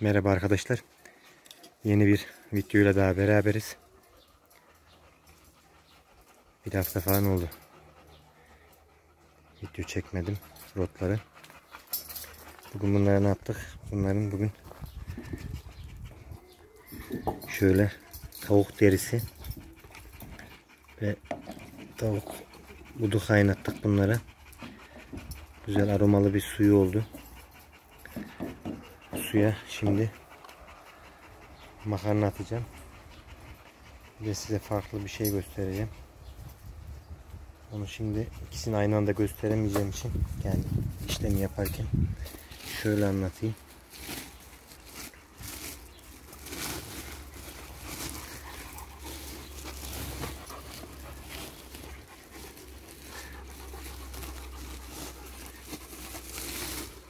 Merhaba arkadaşlar. Yeni bir videoyla daha beraberiz. Bir hafta falan oldu. Video çekmedim. Rotları. Bugün bunlara ne yaptık? Bunların bugün şöyle tavuk derisi ve tavuk budu kaynattık bunlara. Güzel aromalı bir suyu oldu. Suya şimdi makarna atacağım. De size farklı bir şey göstereceğim. Onu şimdi ikisini aynı anda gösteremeyeceğim için yani işlemi yaparken şöyle anlatayım.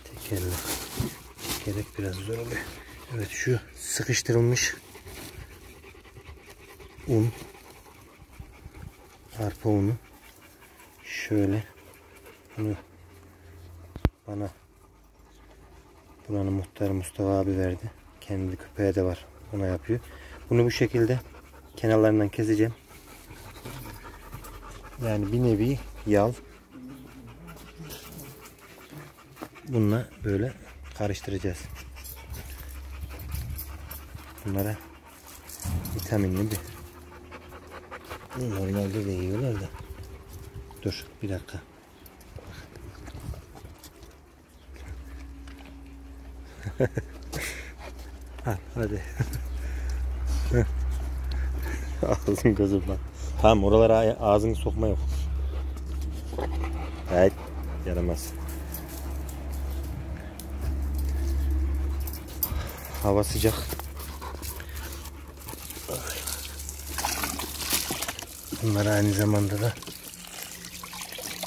Tekerle gerek biraz zor oluyor. Evet şu sıkıştırılmış un arpa unu şöyle bunu bana buranın muhtarı Mustafa abi verdi. Kendi köpeğe de var. Ona yapıyor. Bunu bu şekilde kenarlarından keseceğim. Yani bir nevi yal. Bununla böyle karıştıracağız. Bunlara vitaminli bir normalde de yiyorlar da. Dur bir dakika. Ha, hadi. Ağzın gözüm bak. Tamam oralara ağzını sokma yok. Evet yaramaz hava sıcak Bunlar aynı zamanda da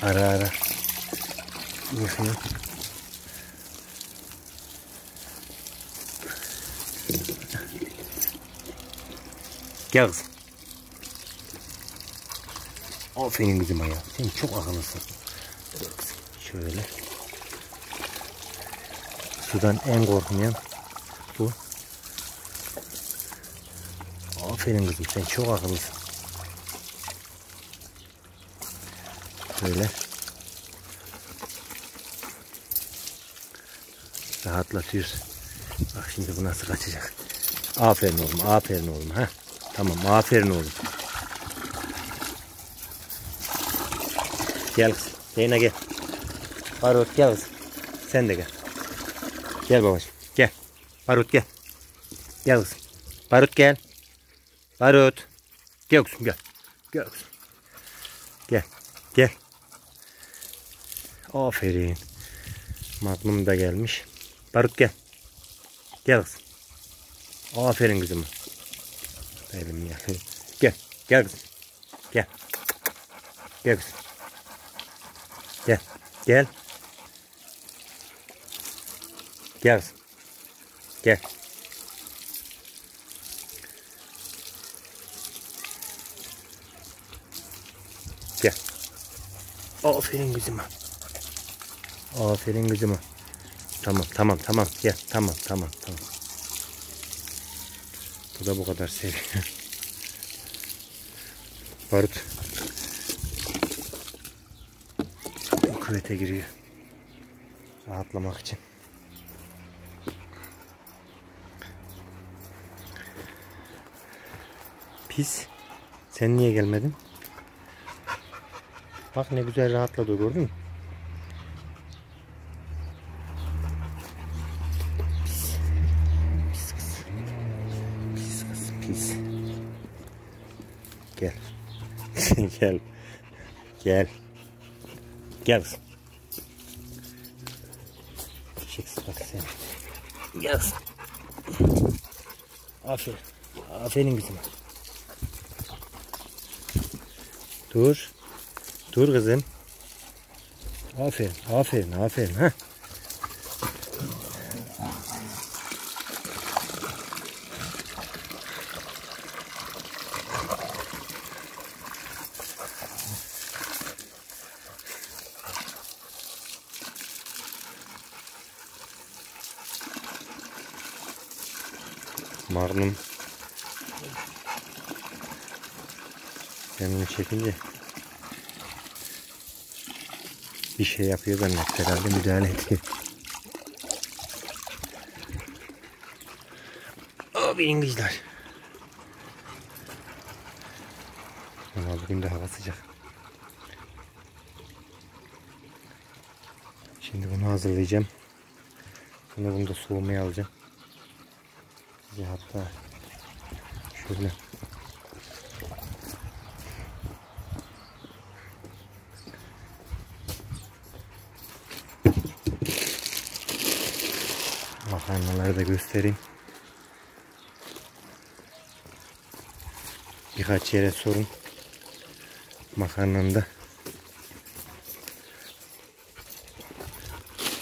ara ara yıkıyor. Gel kızım. Aferin kızım ya. Sen çok akıllısın. Şöyle. Sudan en korkmayan bu. Aferin kızım sen çok akıllısın. Böyle rahatlatıyoruz. Bak şimdi bu nasıl kaçacak. Aferin oğlum, aferin oğlum. ha. Tamam, aferin oğlum. Gel kızım. Zeyna gel. Barut gel kızım. Sen de gel. Gel babacığım. Gel. Barut gel. Gel kızım. Barut gel. Barut. Gel kızım gel. Gel kızım. Gel. Gel. Aferin. Magnum da gelmiş. Barut gel. Gel kızım. Aferin kızım. Elim ya. Gel. Gel kızım. Gel. Gel kızım. Gel. Gel. Gel kızım. Gel. Gel. Aferin kızıma. Aferin kızıma. Tamam tamam tamam gel tamam tamam tamam. Bu da bu kadar seviyor. Barut. Küvete giriyor. Rahatlamak için. Pis. Sen niye gelmedin? Bak ne güzel rahatladı gördün mü? Pis. Pis kız. Pis kız pis. Gel. Gel. Gel. Gel kızım. Çiçek bak sen. Gel kızım. Aferin. Aferin kızım. Dur. Dur kızım. Aferin, aferin, aferin. ha. Magnum. Kendini çekince bir şey yapıyor zannetti herhalde müdahale etti. Abi İngilizler. Ama bugün de hava sıcak. Şimdi bunu hazırlayacağım. Sonra bunu da soğumaya alacağım. Size hatta şöyle makarnaları da göstereyim. Birkaç yere sorun. Makarnanın da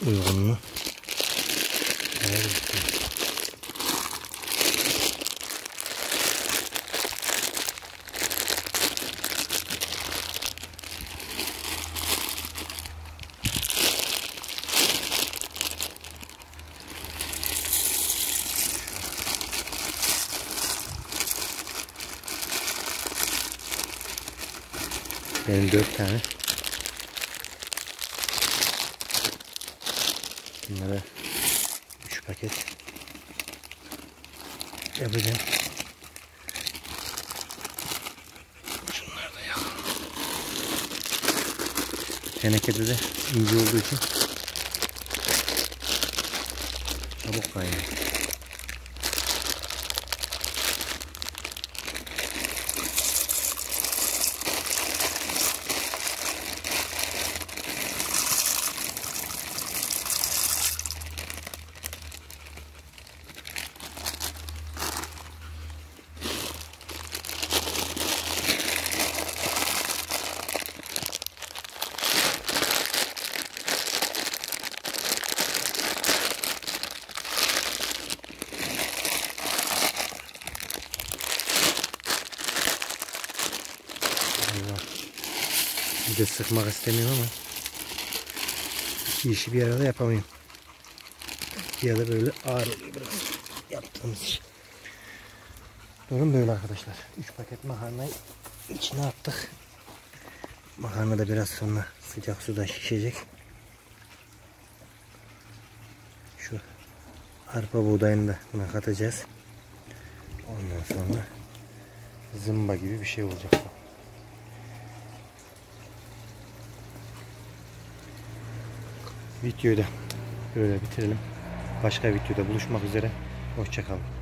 uygunluğu. Evet. Benim dört tane. Bunlara üç paket yapacağım. Şunları da yakalım. Tenekede de ince olduğu için çabuk kaynıyor. De sıkmak istemiyorum ama iki işi bir arada yapamıyorum. Ya da böyle ağır biraz yaptığımız iş. Durum böyle arkadaşlar. 3 paket makarnayı içine attık. Makarna da biraz sonra sıcak suda şişecek. Şu arpa buğdayını da buna katacağız. Ondan sonra zımba gibi bir şey olacak bu. Videoyu da böyle bitirelim. Başka videoda buluşmak üzere. Hoşçakalın.